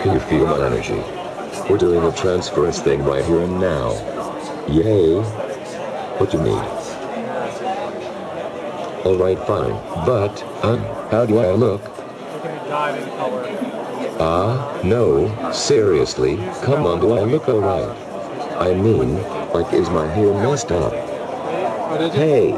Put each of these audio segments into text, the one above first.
Can you feel my energy? We're doing a transference thing right here and now. Yay! What you need? Alright, fine. But, um, how do I look? Ah, no, seriously, come on, do I look alright? I mean, like, is my hair messed up? Hey!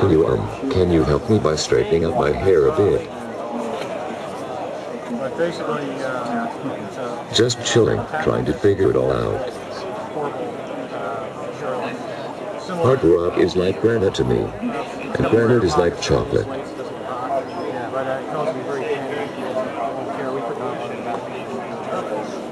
Can you, um, can you help me by straightening up my hair a bit? Uh, Just chilling, trying to figure it all out. uh. Hard rock is like granite to me, and granite is like chocolate. Yeah, but uh, it can also be very thin. Here, we put that on the back.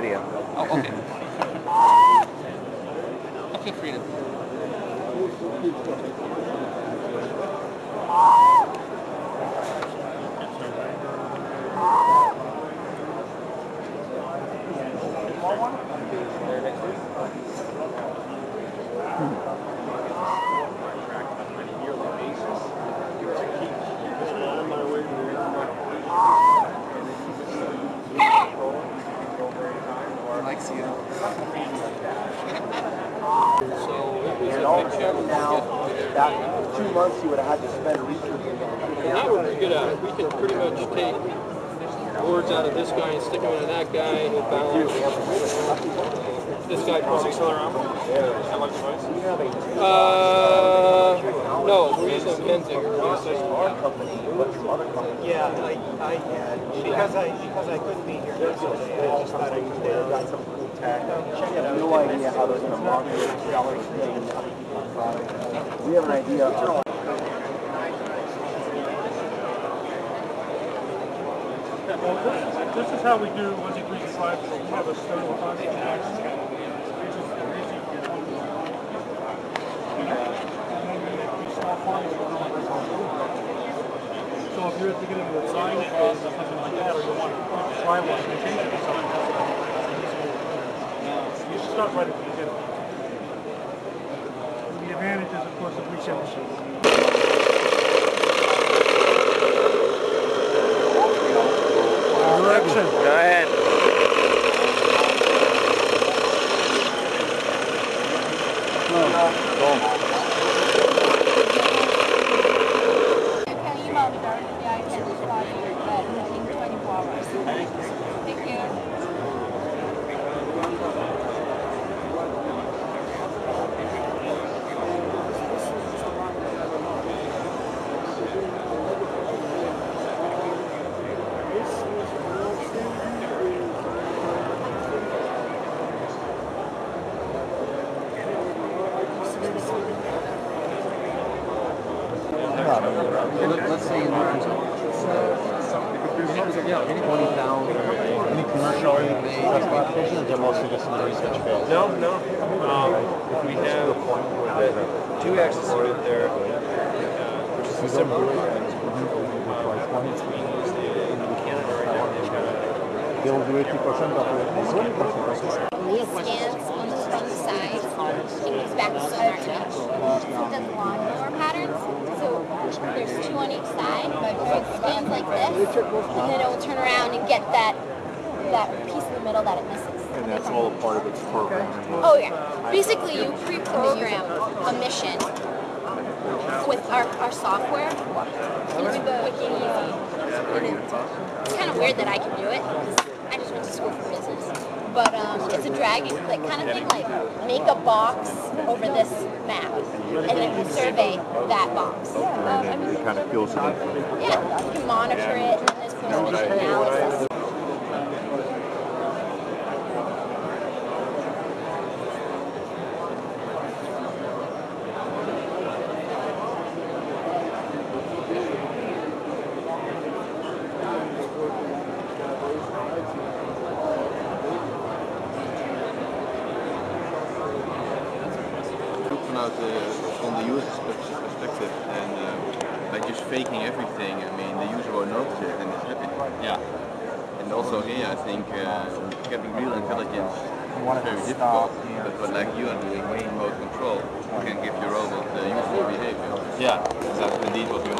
video. Oh, okay. Oh, feel free to. I like seeing it. So it was And a all big of a sudden now, that two months you would have had to spend researching. And now we're good at it. We can uh, pretty much take words out of this guy and stick them into that guy and balance. This guy probably. Uh, no, we're using Menzinger. Yeah, I, I, because I, because I couldn't be here yesterday, I just thought I could, uh, got some cool tech. You have no idea how they're going to market it, sell it, and other people's products. We have an idea Well, this, this is how we do one, two, three, four, five. We have a stone constant action. Which is easy to get on. And we make these small farms that are like this. So if you're at the beginning of the design or uh, something like that, or you want to try one and change it else, you should start right at the beginning. The advantage is, of course, Direction. Go ahead. can email me directly. I can reply you that in 24 hours. Thank you. Let's say you lose yeah, twenty thousand. Any commercial or? They're mostly just in the research phase. No, no. Um, we have the two axis unit there, uh, which is similar. We use the Canada right now. They've got a They'll do eighty percent of it. It scans on the, on the side. It goes back to sonar touch. It does lawnmower patterns. So there's two on each side. It scans like this, and then it will turn around and get that that piece in the middle that it misses. And that's all a part of its programming. Oh yeah. Basically, you pre-program a mission with our, our software. It's quick and easy. And it's kind of weird that I can do it. I just went to school for business. But um, it's a dragging, like kind of thing, like make a box over this map, and then will survey that box. Um, I And mean, it kind of fills it in. yeah, you can monitor it, and then there's post-mission analysis. Uh, from the user's perspective, and uh, by just faking everything, I mean, the user will notice it and is happy. Yeah. And also here, I think uh, getting real intelligence is very difficult. But, but like you are doing, remote control, you can give your robot the useful behavior. Yeah, exactly. Indeed, what we